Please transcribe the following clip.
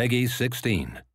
Peggy 16.